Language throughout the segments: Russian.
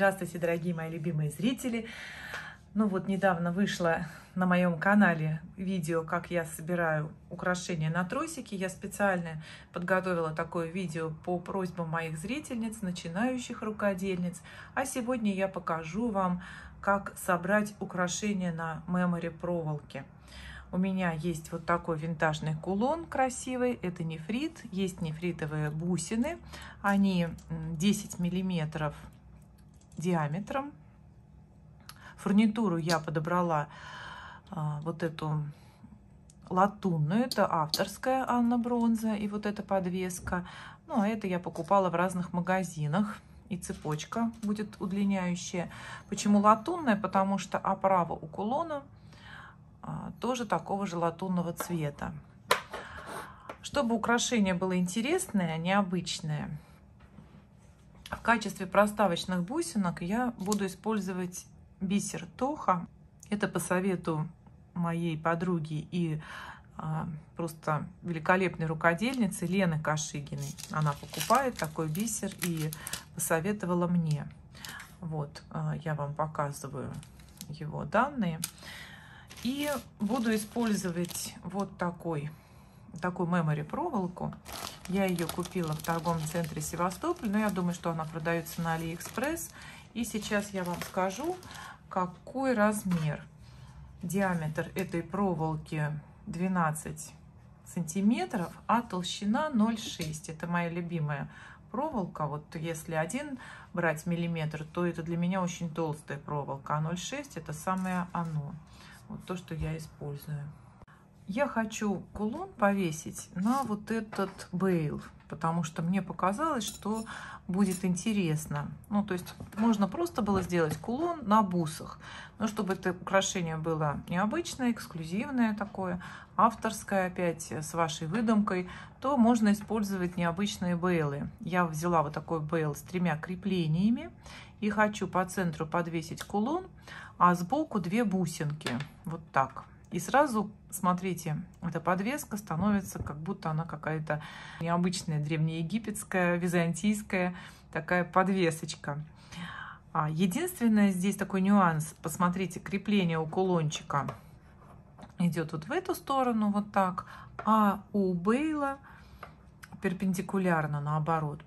Здравствуйте, дорогие мои любимые зрители! Ну вот недавно вышло на моем канале видео, как я собираю украшения на тросики. Я специально подготовила такое видео по просьбам моих зрительниц, начинающих рукодельниц. А сегодня я покажу вам, как собрать украшения на мемори проволоке. У меня есть вот такой винтажный кулон красивый, это нефрит, есть нефритовые бусины, они 10 миллиметров диаметром. Фурнитуру я подобрала а, вот эту латунную, это авторская Анна Бронза, и вот эта подвеска. Ну, а это я покупала в разных магазинах. И цепочка будет удлиняющая. Почему латунная? Потому что оправа у кулона а, тоже такого же латунного цвета. Чтобы украшение было интересное, необычное, в качестве проставочных бусинок я буду использовать бисер Тоха. Это по совету моей подруги и а, просто великолепной рукодельницы Лены Кашигиной. Она покупает такой бисер и посоветовала мне. Вот, а, я вам показываю его данные. И буду использовать вот такой, такую memory проволоку. Я ее купила в торговом центре Севастополь, но я думаю, что она продается на Алиэкспресс. И сейчас я вам скажу, какой размер. Диаметр этой проволоки 12 сантиметров, а толщина 0,6. Это моя любимая проволока. Вот если один брать миллиметр, то это для меня очень толстая проволока, а 0,6 это самое оно. Вот то, что я использую. Я хочу кулон повесить на вот этот бейл, потому что мне показалось, что будет интересно. Ну, то есть можно просто было сделать кулон на бусах, но чтобы это украшение было необычное, эксклюзивное такое, авторское опять с вашей выдумкой, то можно использовать необычные бейлы. Я взяла вот такой бейл с тремя креплениями и хочу по центру подвесить кулон, а сбоку две бусинки. Вот так. И сразу, смотрите, эта подвеска становится, как будто она какая-то необычная древнеегипетская, византийская такая подвесочка. А единственное здесь такой нюанс. Посмотрите, крепление у кулончика идет вот в эту сторону, вот так, а у Бейла перпендикулярно наоборот.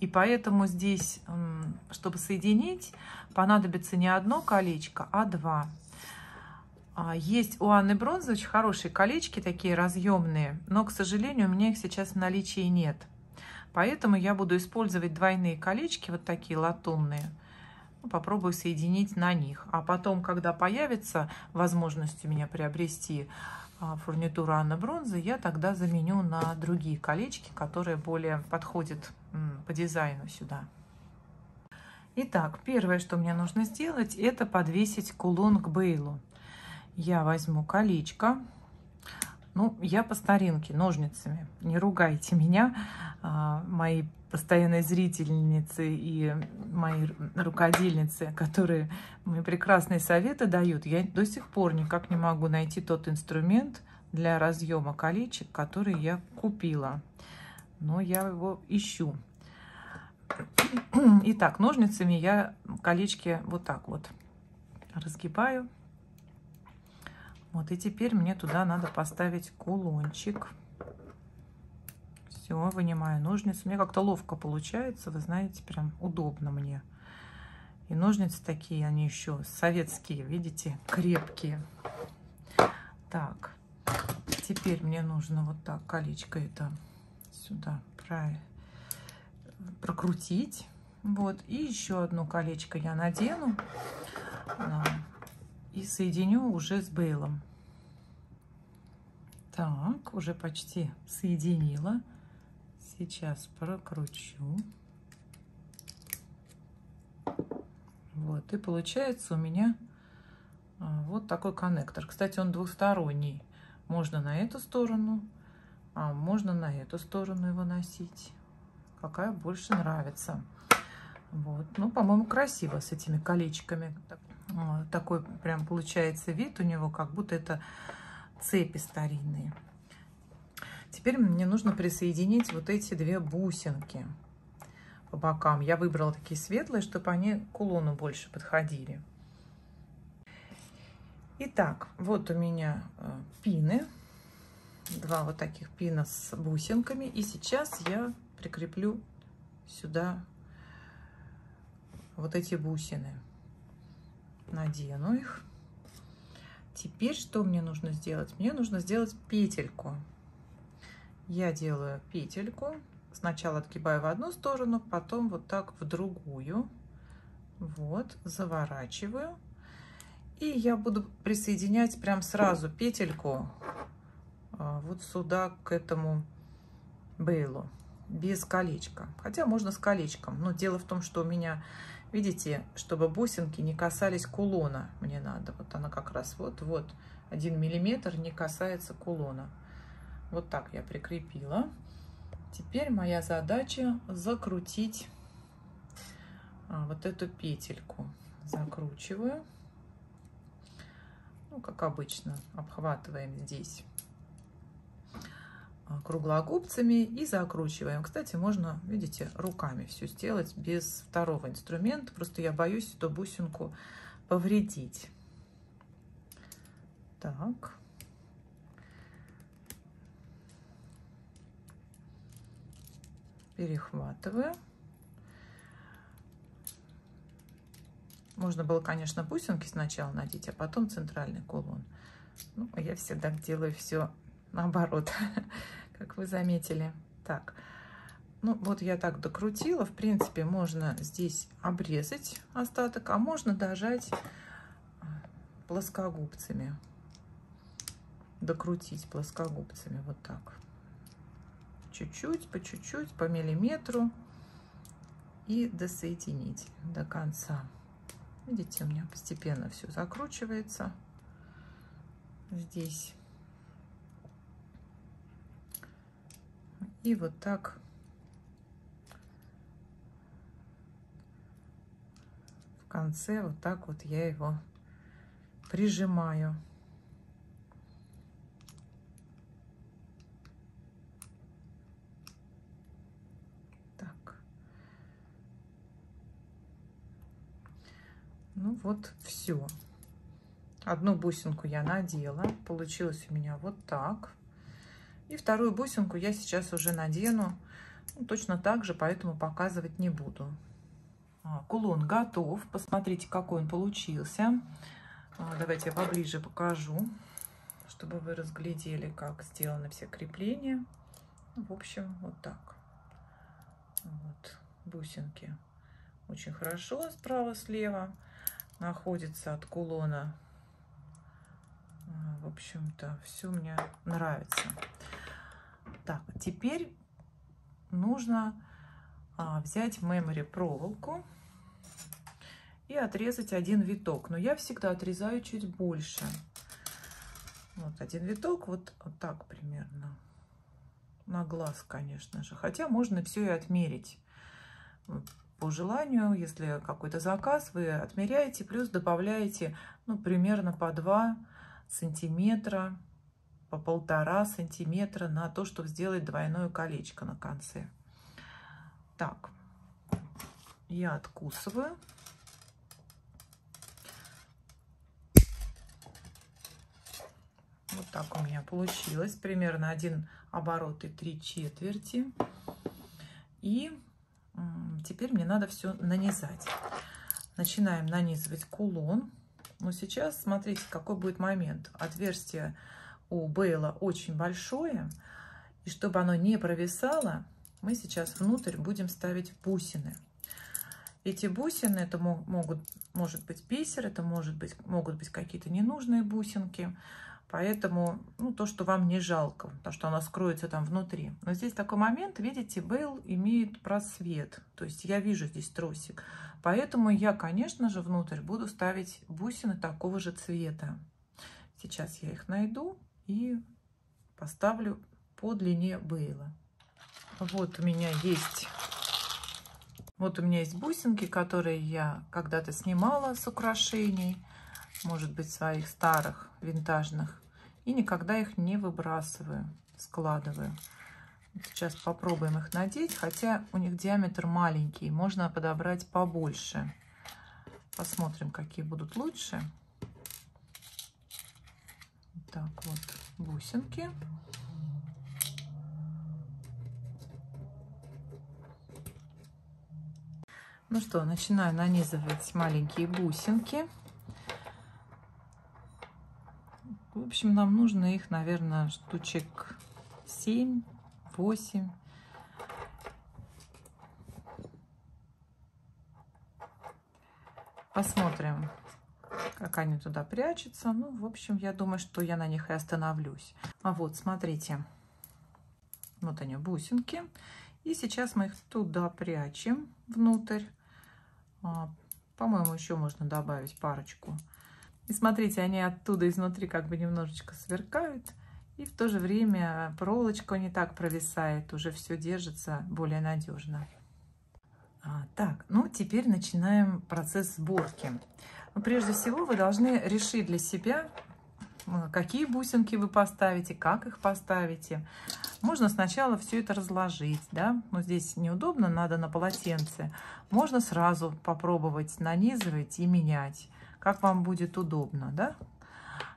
И поэтому здесь, чтобы соединить, понадобится не одно колечко, а два. А, есть у Анны Бронзы очень хорошие колечки, такие разъемные, но, к сожалению, у меня их сейчас в наличии нет. Поэтому я буду использовать двойные колечки, вот такие латунные. Ну, попробую соединить на них. А потом, когда появится возможность у меня приобрести а, фурнитуру Анны Бронзы, я тогда заменю на другие колечки, которые более подходят по дизайну сюда. Итак, первое, что мне нужно сделать, это подвесить кулон к бейлу я возьму колечко. Ну, я по старинке, ножницами. Не ругайте меня, а, мои постоянные зрительницы и мои рукодельницы, которые мне прекрасные советы дают. Я до сих пор никак не могу найти тот инструмент для разъема колечек, который я купила. Но я его ищу. Итак, ножницами я колечки вот так вот разгибаю. Вот, и теперь мне туда надо поставить кулончик. Все, вынимаю ножницы. Мне как-то ловко получается, вы знаете, прям удобно мне. И ножницы такие, они еще советские, видите, крепкие. Так, теперь мне нужно вот так колечко это сюда прокрутить. Вот, и еще одно колечко я надену и соединю уже с бейлом. Так, уже почти соединила. Сейчас прокручу. Вот, и получается у меня а, вот такой коннектор. Кстати, он двухсторонний. Можно на эту сторону, а можно на эту сторону его носить. Какая больше нравится. Вот. Ну, по-моему, красиво с этими колечками. Такой прям получается вид у него, как будто это цепи старинные. Теперь мне нужно присоединить вот эти две бусинки. по бокам. Я выбрала такие светлые, чтобы они к кулону больше подходили. Итак, вот у меня э, пины. Два вот таких пина с бусинками. И сейчас я прикреплю сюда вот эти бусины. Надену их. Теперь что мне нужно сделать? Мне нужно сделать петельку. Я делаю петельку. Сначала отгибаю в одну сторону, потом вот так в другую. Вот, заворачиваю. И я буду присоединять прям сразу петельку а, вот сюда, к этому бейлу, без колечка. Хотя можно с колечком, но дело в том, что у меня, видите, чтобы бусинки не касались кулона, мне надо. Вот она как раз вот-вот, один миллиметр не касается кулона. Вот так я прикрепила. Теперь моя задача закрутить а, вот эту петельку. Закручиваю. Ну, как обычно, обхватываем здесь круглогубцами и закручиваем. Кстати, можно, видите, руками все сделать без второго инструмента. Просто я боюсь эту бусинку повредить. Так. перехватываю. Можно было, конечно, бусинки сначала надеть, а потом центральный кулон. Ну, а я всегда делаю все наоборот, как вы заметили. Так, ну вот я так докрутила. В принципе, можно здесь обрезать остаток, а можно дожать плоскогубцами. Докрутить плоскогубцами вот так чуть-чуть, по чуть-чуть, по миллиметру и досоединить до конца. Видите, у меня постепенно все закручивается здесь. И вот так в конце вот так вот я его прижимаю. Ну вот все. Одну бусинку я надела. Получилось у меня вот так. И вторую бусинку я сейчас уже надену ну, точно так же, поэтому показывать не буду. А, кулон готов. Посмотрите, какой он получился. А, давайте я поближе покажу, чтобы вы разглядели, как сделаны все крепления. В общем, вот так. Вот бусинки. Очень хорошо справа-слева находится от кулона. А, в общем-то, все мне нравится. Так, теперь нужно а, взять мемори проволоку и отрезать один виток. Но я всегда отрезаю чуть больше. Вот один виток, вот, вот так примерно. На глаз, конечно же. Хотя можно все и отмерить по желанию, если какой-то заказ, вы отмеряете, плюс добавляете ну, примерно по 2 сантиметра, по полтора сантиметра на то, чтобы сделать двойное колечко на конце. Так, я откусываю. Вот так у меня получилось. Примерно один оборот и три четверти. И Теперь мне надо все нанизать. Начинаем нанизывать кулон. Но сейчас смотрите, какой будет момент. Отверстие у Бейла очень большое. И чтобы оно не провисало, мы сейчас внутрь будем ставить бусины. Эти бусины, это могут, может быть бисер, это может быть, могут быть какие-то ненужные бусинки. Поэтому, ну, то, что вам не жалко, то, что оно скроется там внутри. Но здесь такой момент, видите, Бейл имеет просвет. То есть я вижу здесь тросик. Поэтому я, конечно же, внутрь буду ставить бусины такого же цвета. Сейчас я их найду и поставлю по длине Бейла. Вот у меня есть... Вот у меня есть бусинки, которые я когда-то снимала с украшений, может быть, своих старых винтажных и никогда их не выбрасываю, складываю. Сейчас попробуем их надеть, хотя у них диаметр маленький, можно подобрать побольше. Посмотрим, какие будут лучше. Так, вот бусинки. Ну что, начинаю нанизывать маленькие бусинки. В общем, нам нужно их, наверное, штучек 7, 8. Посмотрим, как они туда прячутся. Ну, в общем, я думаю, что я на них и остановлюсь. А вот, смотрите, вот они, бусинки. И сейчас мы их туда прячем внутрь. А, по-моему, еще можно добавить парочку. И смотрите, они оттуда изнутри как бы немножечко сверкают. И в то же время проволочка не так провисает, уже все держится более надежно. А, так, ну теперь начинаем процесс сборки. Но прежде всего вы должны решить для себя, какие бусинки вы поставите, как их поставите. Можно сначала все это разложить, да, но здесь неудобно, надо на полотенце. Можно сразу попробовать нанизывать и менять, как вам будет удобно, да.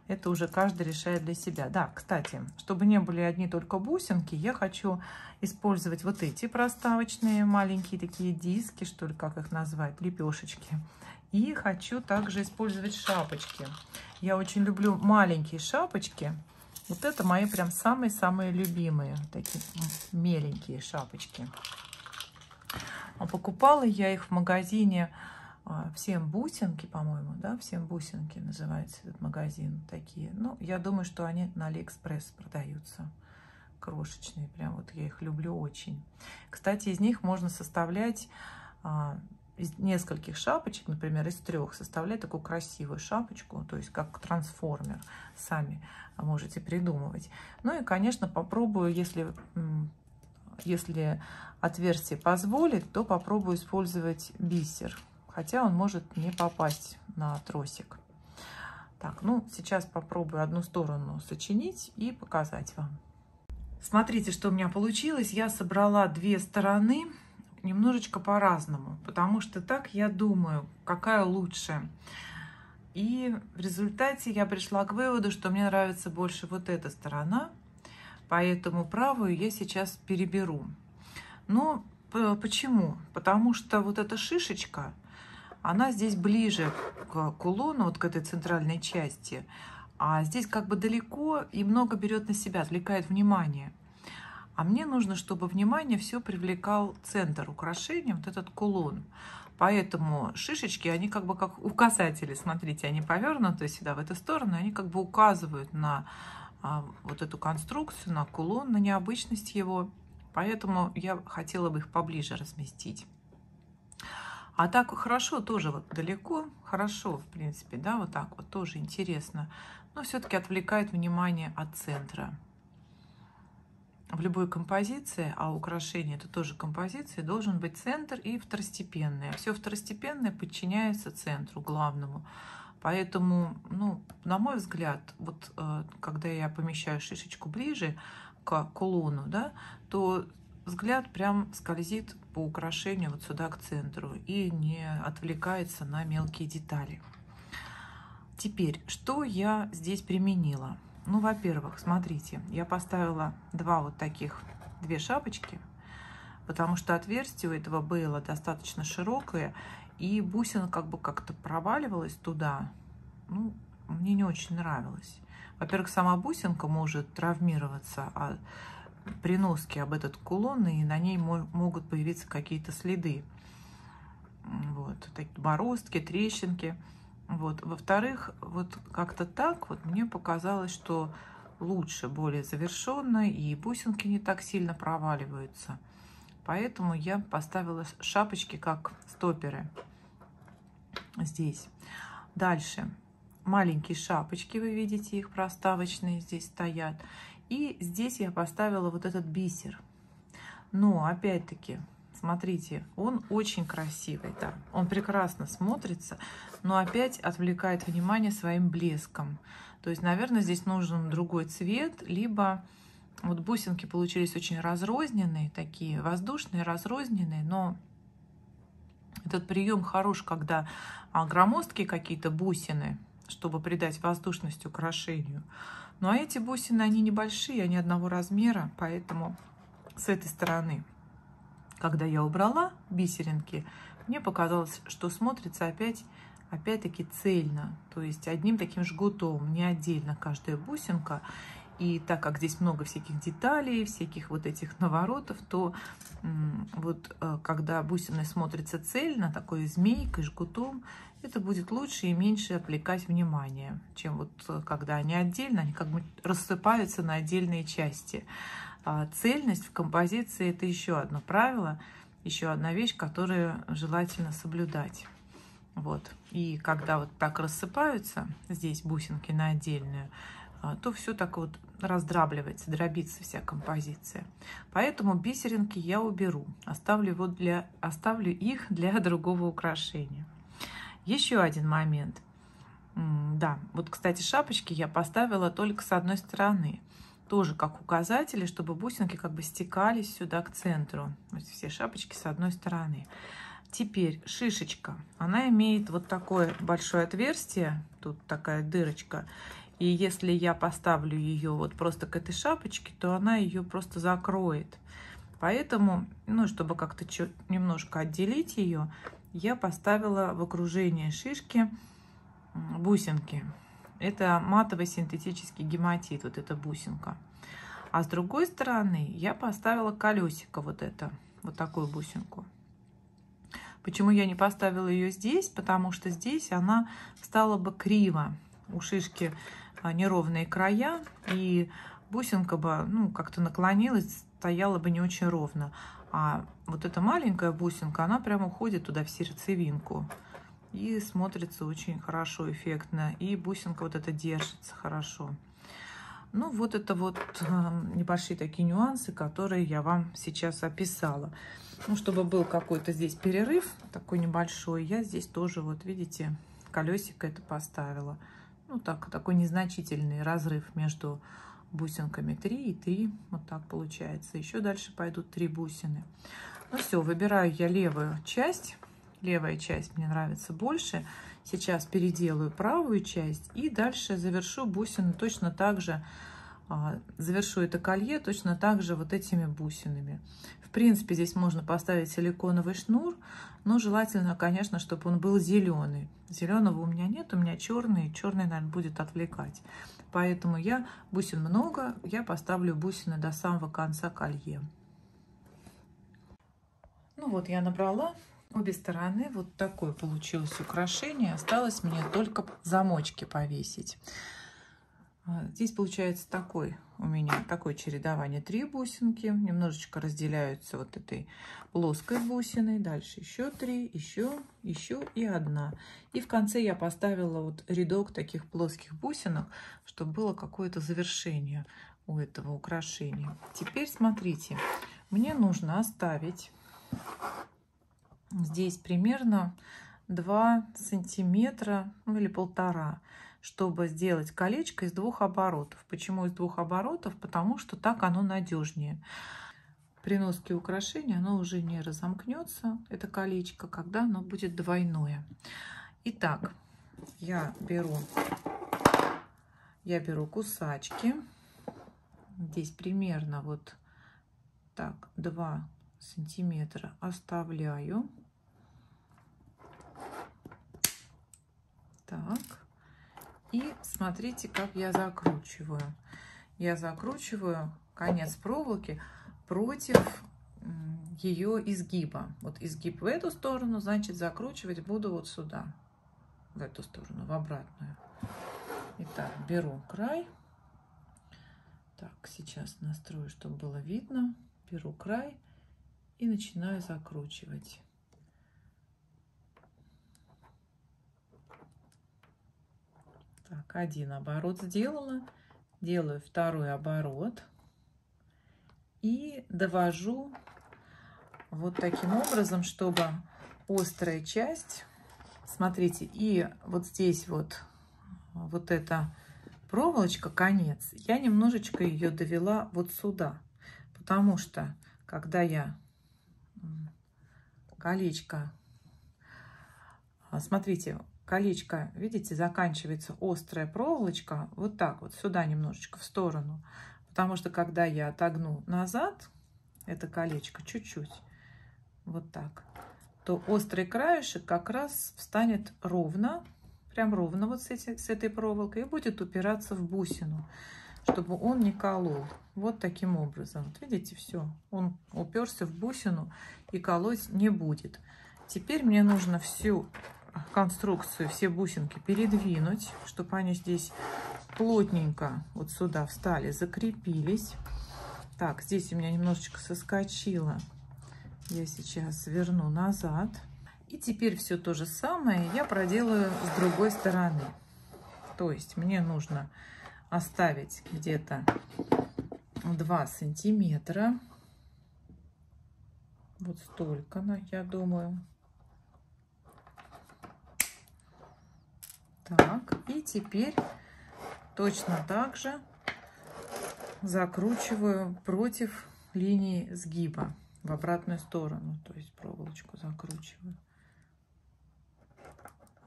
Это уже каждый решает для себя. Да, кстати, чтобы не были одни только бусинки, я хочу использовать вот эти проставочные маленькие такие диски, что ли, как их назвать, лепешечки. И хочу также использовать шапочки. Я очень люблю маленькие шапочки. Вот это мои прям самые-самые любимые, такие меленькие шапочки. А покупала я их в магазине а, всем бусинки, по-моему, да, всем бусинки называется этот магазин такие. Ну, я думаю, что они на Алиэкспресс продаются. Крошечные, прям вот я их люблю очень. Кстати, из них можно составлять а, из нескольких шапочек, например, из трех, составлять такую красивую шапочку, то есть как трансформер, сами можете придумывать. Ну и, конечно, попробую, если, если отверстие позволит, то попробую использовать бисер, хотя он может не попасть на тросик. Так, ну сейчас попробую одну сторону сочинить и показать вам. Смотрите, что у меня получилось. Я собрала две стороны немножечко по-разному, потому что так я думаю, какая лучше. И в результате я пришла к выводу, что мне нравится больше вот эта сторона, поэтому правую я сейчас переберу. Но почему? Потому что вот эта шишечка, она здесь ближе к кулону, вот к этой центральной части, а здесь как бы далеко и много берет на себя, отвлекает внимание. А мне нужно, чтобы внимание все привлекал центр украшения, вот этот кулон. Поэтому шишечки, они как бы как указатели, смотрите, они повернуты сюда, в эту сторону, они как бы указывают на а, вот эту конструкцию, на кулон, на необычность его. Поэтому я хотела бы их поближе разместить. А так хорошо тоже вот далеко, хорошо, в принципе, да, вот так вот тоже интересно. Но все-таки отвлекает внимание от центра в любой композиции, а украшение это тоже композиция, должен быть центр и второстепенное. Все второстепенное подчиняется центру главному. Поэтому, ну, на мой взгляд, вот э, когда я помещаю шишечку ближе к кулону, да, то взгляд прям скользит по украшению вот сюда к центру и не отвлекается на мелкие детали. Теперь, что я здесь применила? Ну, во-первых, смотрите, я поставила два вот таких, две шапочки, потому что отверстие у этого было достаточно широкое, и бусина как бы как-то проваливалась туда. Ну, мне не очень нравилось. Во-первых, сама бусинка может травмироваться а при носке об этот кулон, и на ней могут появиться какие-то следы. Вот, такие бороздки, трещинки. Вот. Во-вторых, вот как-то так вот мне показалось, что лучше, более завершенно, и бусинки не так сильно проваливаются. Поэтому я поставила шапочки как стоперы здесь. Дальше. Маленькие шапочки, вы видите, их проставочные здесь стоят. И здесь я поставила вот этот бисер. Но, опять-таки, Смотрите, он очень красивый, да, он прекрасно смотрится, но опять отвлекает внимание своим блеском. То есть, наверное, здесь нужен другой цвет, либо вот бусинки получились очень разрозненные, такие воздушные, разрозненные, но этот прием хорош, когда а, громоздкие какие-то бусины, чтобы придать воздушность украшению. Ну а эти бусины, они небольшие, они одного размера, поэтому с этой стороны, когда я убрала бисеринки, мне показалось, что смотрится опять опять-таки цельно, то есть одним таким жгутом, не отдельно каждая бусинка. И так как здесь много всяких деталей, всяких вот этих наворотов, то вот э, когда бусины смотрятся цельно, такой змейкой, жгутом, это будет лучше и меньше отвлекать внимание, чем вот э, когда они отдельно, они как бы рассыпаются на отдельные части. А цельность в композиции – это еще одно правило, еще одна вещь, которую желательно соблюдать. Вот. И когда вот так рассыпаются здесь бусинки на отдельную, а, то все так вот раздрабливается, дробится вся композиция. Поэтому бисеринки я уберу, оставлю, его для, оставлю их для другого украшения. Еще один момент. Да, вот, кстати, шапочки я поставила только с одной стороны. Тоже как указатели, чтобы бусинки как бы стекались сюда к центру. Вот все шапочки с одной стороны. Теперь шишечка. Она имеет вот такое большое отверстие. Тут такая дырочка. И если я поставлю ее вот просто к этой шапочке, то она ее просто закроет. Поэтому, ну, чтобы как-то немножко отделить ее, я поставила в окружение шишки бусинки. Это матовый синтетический гематит, вот эта бусинка. А с другой стороны я поставила колесико вот это, вот такую бусинку. Почему я не поставила ее здесь? Потому что здесь она стала бы криво. У шишки а, неровные края, и бусинка бы ну, как-то наклонилась, стояла бы не очень ровно. А вот эта маленькая бусинка, она прямо уходит туда в сердцевинку. И смотрится очень хорошо, эффектно. И бусинка вот эта держится хорошо. Ну, вот это вот э, небольшие такие нюансы, которые я вам сейчас описала. Ну, чтобы был какой-то здесь перерыв, такой небольшой, я здесь тоже, вот видите, колесико это поставила ну так, такой незначительный разрыв между бусинками 3 и 3, вот так получается. Еще дальше пойдут 3 бусины. Ну все, выбираю я левую часть, левая часть мне нравится больше. Сейчас переделаю правую часть и дальше завершу бусины точно так же, а, завершу это колье точно так же вот этими бусинами. В принципе, здесь можно поставить силиконовый шнур, но желательно, конечно, чтобы он был зеленый. Зеленого у меня нет, у меня черный, черный, наверное, будет отвлекать. Поэтому я бусин много, я поставлю бусины до самого конца колье. Ну вот, я набрала обе стороны. Вот такое получилось украшение. Осталось мне только замочки повесить. А, здесь получается такой у меня такое чередование. Три бусинки немножечко разделяются вот этой плоской бусиной. Дальше еще три, еще, еще и одна. И в конце я поставила вот рядок таких плоских бусинок, чтобы было какое-то завершение у этого украшения. Теперь смотрите, мне нужно оставить здесь примерно 2 сантиметра, ну или полтора чтобы сделать колечко из двух оборотов. Почему из двух оборотов? Потому что так оно надежнее. При носке украшения оно уже не разомкнется, это колечко, когда оно будет двойное. Итак, я беру, я беру кусачки. Здесь примерно вот так 2 сантиметра оставляю. Так. И смотрите, как я закручиваю. Я закручиваю конец проволоки против ее изгиба. Вот изгиб в эту сторону, значит, закручивать буду вот сюда, в эту сторону, в обратную. Итак, беру край. Так, сейчас настрою, чтобы было видно. Беру край и начинаю закручивать. Так, один оборот сделала. Делаю второй оборот. И довожу вот таким образом, чтобы острая часть, смотрите, и вот здесь вот, вот это проволочка, конец, я немножечко ее довела вот сюда. Потому что, когда я колечко, а, смотрите, колечко, видите, заканчивается острая проволочка, вот так вот, сюда немножечко в сторону. Потому что, когда я отогну назад это колечко чуть-чуть, вот так, то острый краешек как раз встанет ровно, прям ровно вот с, эти, с этой проволокой и будет упираться в бусину, чтобы он не колол. Вот таким образом. Вот видите, все. Он уперся в бусину и колоть не будет. Теперь мне нужно всю конструкцию, все бусинки передвинуть, чтобы они здесь плотненько вот сюда встали, закрепились. Так, здесь у меня немножечко соскочило я сейчас верну назад. И теперь все то же самое я проделаю с другой стороны. То есть мне нужно оставить где-то 2 сантиметра. Вот столько, я думаю. Так, и теперь точно так же закручиваю против линии сгиба в обратную сторону, то есть проволочку закручиваю.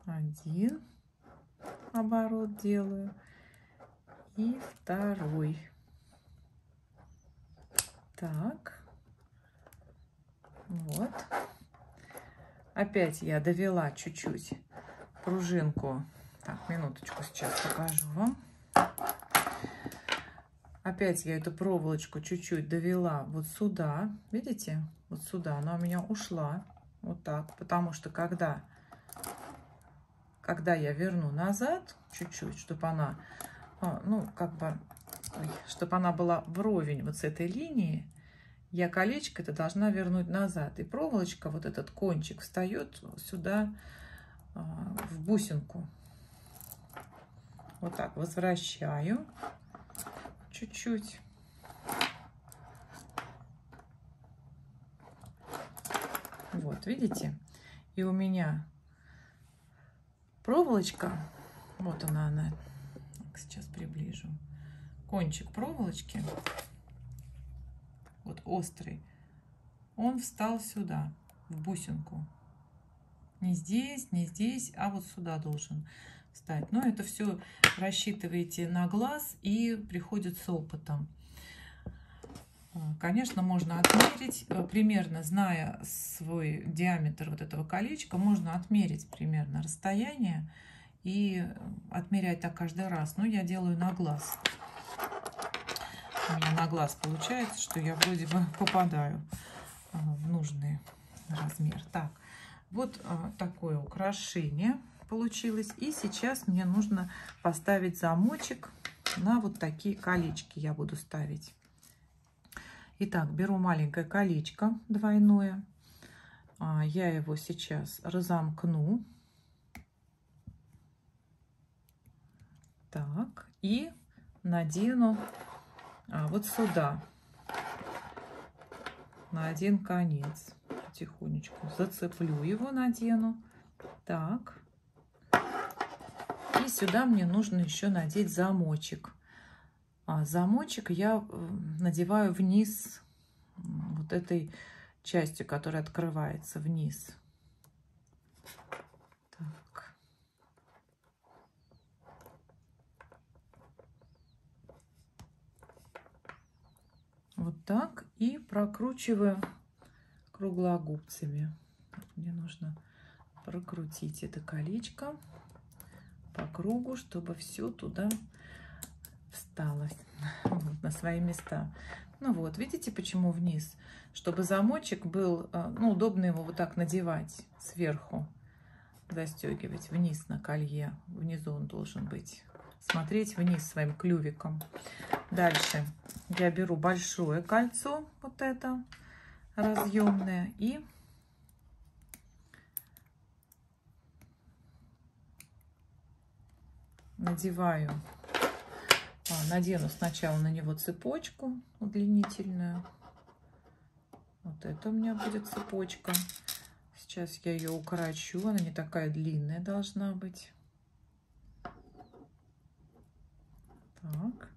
Один оборот делаю и второй. Так, вот. Опять я довела чуть-чуть пружинку. Так, минуточку сейчас покажу вам. Опять я эту проволочку чуть-чуть довела вот сюда. Видите? Вот сюда. Она у меня ушла. Вот так. Потому что когда, когда я верну назад чуть-чуть, чтобы она, ну, как бы, чтобы она была вровень вот с этой линии, я колечко это должна вернуть назад. И проволочка, вот этот кончик, встает сюда а, в бусинку. Вот так возвращаю чуть-чуть. Вот, видите? И у меня проволочка, вот она, она, приближу, кончик проволочки, вот острый, он встал сюда, в бусинку. Не здесь, не здесь, а вот сюда должен встать. Но это все рассчитываете на глаз и приходит с опытом. Конечно, можно отмерить, примерно зная свой диаметр вот этого колечка, можно отмерить примерно расстояние и отмерять так каждый раз. Но я делаю на глаз. У меня на глаз получается, что я вроде бы попадаю а, в нужный размер. Так, вот а, такое украшение получилось. И сейчас мне нужно поставить замочек на вот такие колечки я буду ставить. Итак, беру маленькое колечко двойное. А, я его сейчас разомкну. Так, и надену а, вот сюда на один конец. Потихонечку зацеплю его, надену. Так, и сюда мне нужно еще надеть замочек. А замочек я э, надеваю вниз вот этой частью, которая открывается вниз. Так. Вот так. И прокручиваю круглогубцами. Мне нужно прокрутить это колечко по кругу, чтобы все туда встало на свои места. Ну вот, видите, почему вниз? Чтобы замочек был, э, ну, удобно его вот так надевать сверху, застегивать вниз на колье. Внизу он должен быть. Смотреть вниз своим клювиком. Дальше я беру большое кольцо, вот это, разъемное, и надеваю, а, надену сначала на него цепочку удлинительную. Вот это у меня будет цепочка. Сейчас я ее укорочу, она не такая длинная должна быть. Так.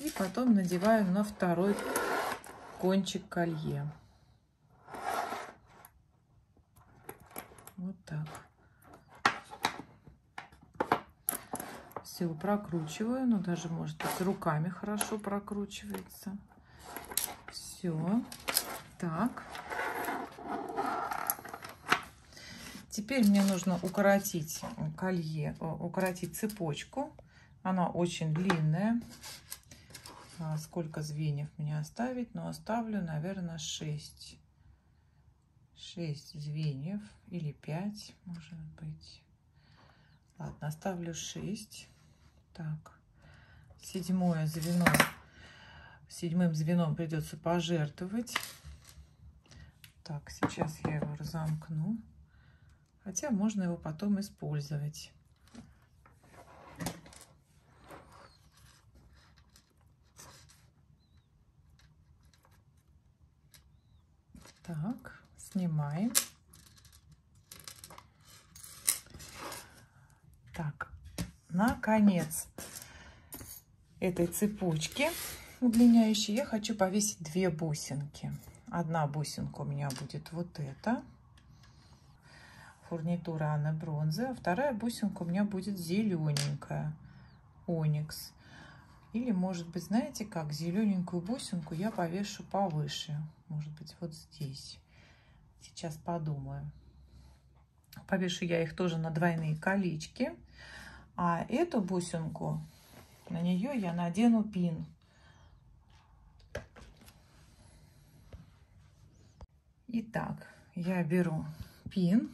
И потом надеваю на второй кончик колье. Вот так. Все прокручиваю, ну даже может быть руками хорошо прокручивается. Все. Так. Теперь мне нужно укоротить колье, укоротить цепочку. Она очень длинная. А сколько звеньев мне оставить? Ну, оставлю, наверное, 6. 6 звеньев или 5, может быть. Ладно, оставлю 6. Так, седьмое звено. Седьмым звеном придется пожертвовать. Так, сейчас я его разомкну. Хотя можно его потом использовать. Так, снимаем. Так, наконец этой цепочки удлиняющей я хочу повесить две бусинки. Одна бусинка у меня будет вот эта фурнитура Анны Бронзы, а вторая бусинка у меня будет зелененькая, Оникс. Или, может быть, знаете как, зелененькую бусинку я повешу повыше, может быть, вот здесь. Сейчас подумаю. Повешу я их тоже на двойные колечки. А эту бусинку, на нее я надену пин. Итак, я беру пин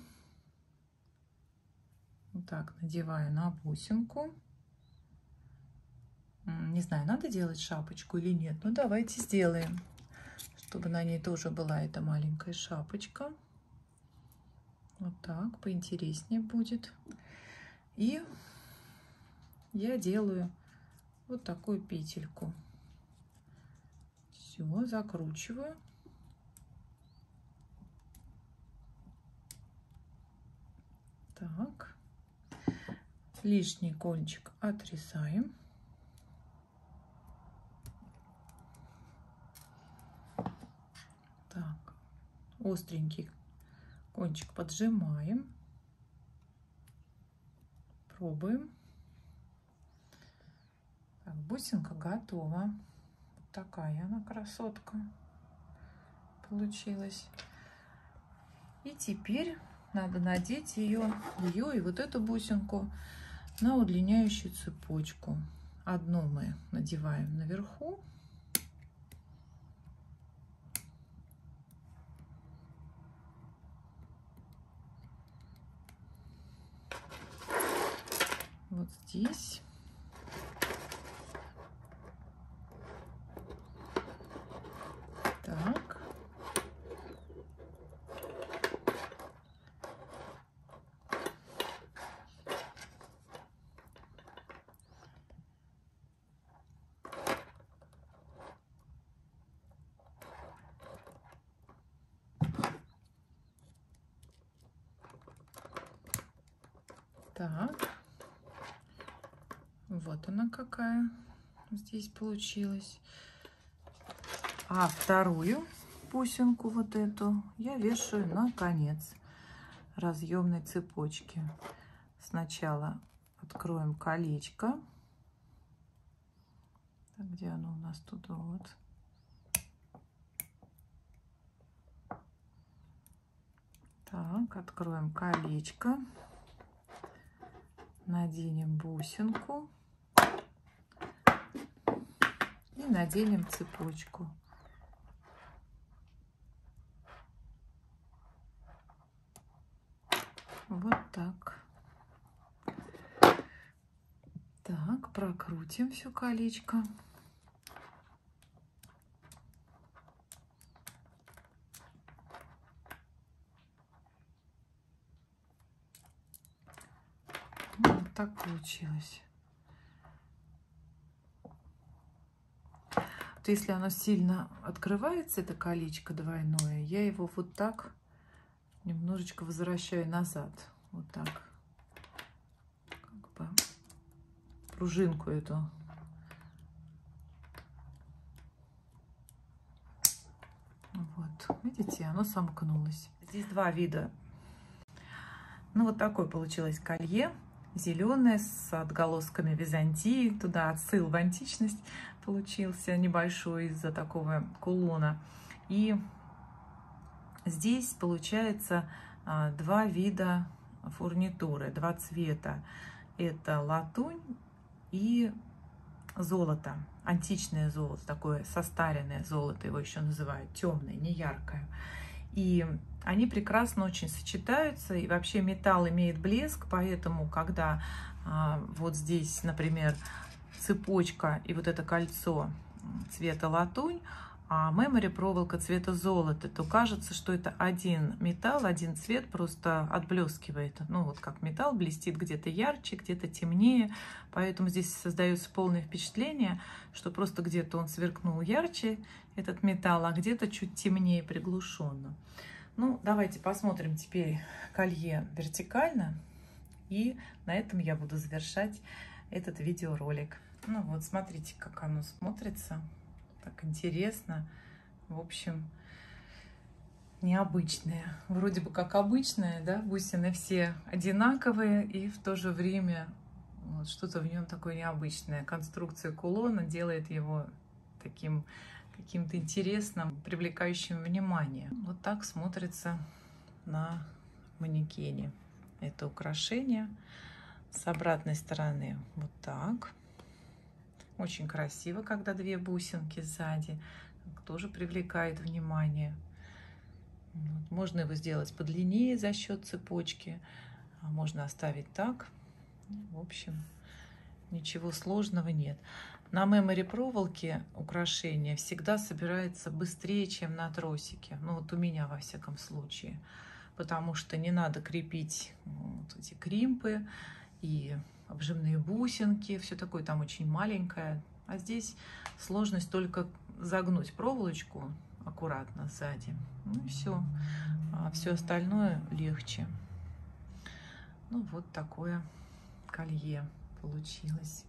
вот так надеваю на бусинку. Не знаю, надо делать шапочку или нет. Ну, давайте сделаем, чтобы на ней тоже была эта маленькая шапочка. Вот так, поинтереснее будет. И я делаю вот такую петельку. Все, закручиваю. Так лишний кончик отрезаем. Так, остренький кончик поджимаем. Пробуем. Так, бусинка готова. Вот такая она красотка получилась. И теперь надо надеть ее, ее и вот эту бусинку на удлиняющую цепочку. Одну мы надеваем наверху. Вот здесь. Так. Она какая здесь получилась. А вторую бусинку, вот эту, я вешаю на конец разъемной цепочки. Сначала откроем колечко. Где оно у нас тут? Вот. Так, откроем колечко наденем бусинку и наденем цепочку. Вот так. Так, прокрутим все колечко. так получилось. то если оно сильно открывается, это колечко двойное, я его вот так немножечко возвращаю назад. Вот так. Как бы пружинку эту. Вот, видите, оно сомкнулось. Здесь два вида. Ну, вот такое получилось колье зеленое с отголосками Византии, туда отсыл в античность получился небольшой из-за такого кулона. И здесь получается а, два вида фурнитуры, два цвета. Это латунь и золото, античное золото, такое состаренное золото, его еще называют, темное, не яркое. И они прекрасно очень сочетаются, и вообще металл имеет блеск, поэтому когда а, вот здесь, например, цепочка и вот это кольцо цвета латунь, а memory проволока цвета золота, то кажется, что это один металл, один цвет просто отблескивает. Ну вот как металл блестит где-то ярче, где-то темнее, поэтому здесь создается полное впечатление, что просто где-то он сверкнул ярче, этот металл, а где-то чуть темнее, приглушенно. Ну, давайте посмотрим теперь колье вертикально, и на этом я буду завершать этот видеоролик. Ну вот, смотрите, как оно смотрится так интересно. В общем, необычные. Вроде бы как обычные, да, бусины все одинаковые, и в то же время вот что-то в нем такое необычное. Конструкция кулона делает его таким каким-то интересным, привлекающим внимание. Вот так смотрится на манекене это украшение. С обратной стороны вот так. Очень красиво, когда две бусинки сзади. Тоже привлекает внимание. Вот. Можно его сделать подлиннее за счет цепочки. А можно оставить так. В общем, ничего сложного нет. На мемори проволоке украшение всегда собирается быстрее, чем на тросике. Ну вот у меня во всяком случае. Потому что не надо крепить вот эти кримпы и обжимные бусинки, все такое там очень маленькое. А здесь сложность только загнуть проволочку аккуратно сзади. Ну и все. А все остальное легче. Ну вот такое колье получилось.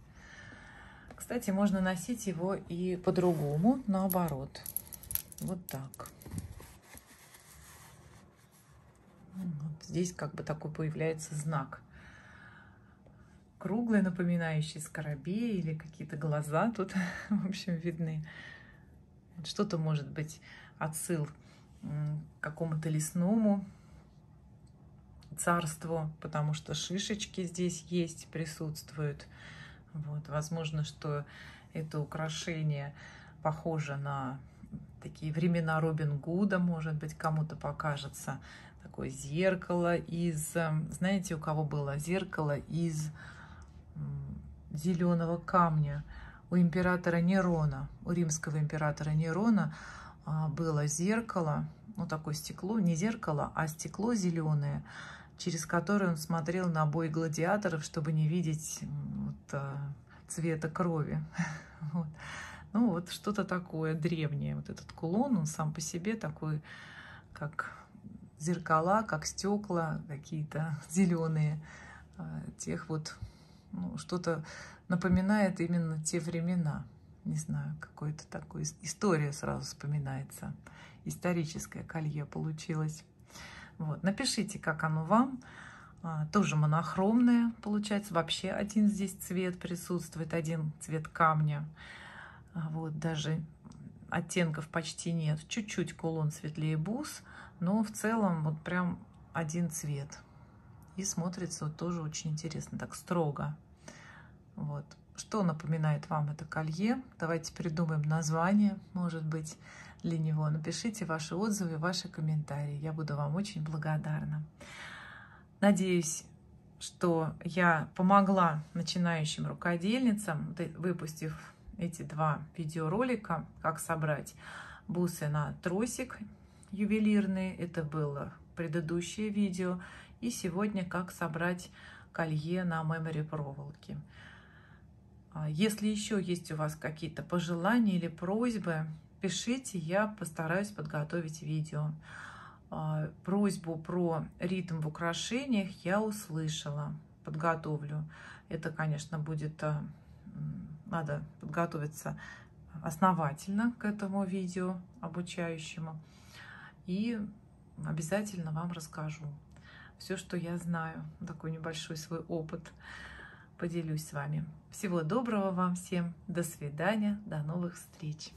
Кстати, можно носить его и по-другому, наоборот. Вот так. Вот здесь как бы такой появляется знак круглый, напоминающий скоробей, или какие-то глаза тут, в общем, видны. Что-то может быть отсыл к какому-то лесному царству, потому что шишечки здесь есть, присутствуют. Вот, возможно, что это украшение похоже на такие времена Робин Гуда, может быть, кому-то покажется. Такое зеркало из... Знаете, у кого было зеркало из зеленого камня. У императора Нерона, у римского императора Нерона а, было зеркало, ну такое стекло, не зеркало, а стекло зеленое, через которое он смотрел на бой гладиаторов, чтобы не видеть вот, а, цвета крови. Вот. Ну вот что-то такое древнее. Вот этот кулон, он сам по себе такой, как зеркала, как стекла какие-то зеленые, а, тех вот ну, что-то напоминает именно те времена. Не знаю, какой-то такой история сразу вспоминается. Историческое колье получилось. Вот. Напишите, как оно вам. А, тоже монохромное получается. Вообще один здесь цвет присутствует, один цвет камня. А, вот даже оттенков почти нет. Чуть-чуть кулон светлее бус, но в целом вот прям один цвет. И смотрится вот тоже очень интересно, так строго. Вот. Что напоминает вам это колье? Давайте придумаем название, может быть, для него. Напишите ваши отзывы, ваши комментарии. Я буду вам очень благодарна. Надеюсь, что я помогла начинающим рукодельницам, выпустив эти два видеоролика, как собрать бусы на тросик ювелирный. Это было предыдущее видео. И сегодня как собрать колье на мемори проволоке. А если еще есть у вас какие-то пожелания или просьбы, пишите, я постараюсь подготовить видео. А, просьбу про ритм в украшениях я услышала, подготовлю. Это, конечно, будет, а, надо подготовиться основательно к этому видео обучающему. и обязательно вам расскажу все, что я знаю, такой небольшой свой опыт поделюсь с вами. Всего доброго вам всем, до свидания, до новых встреч.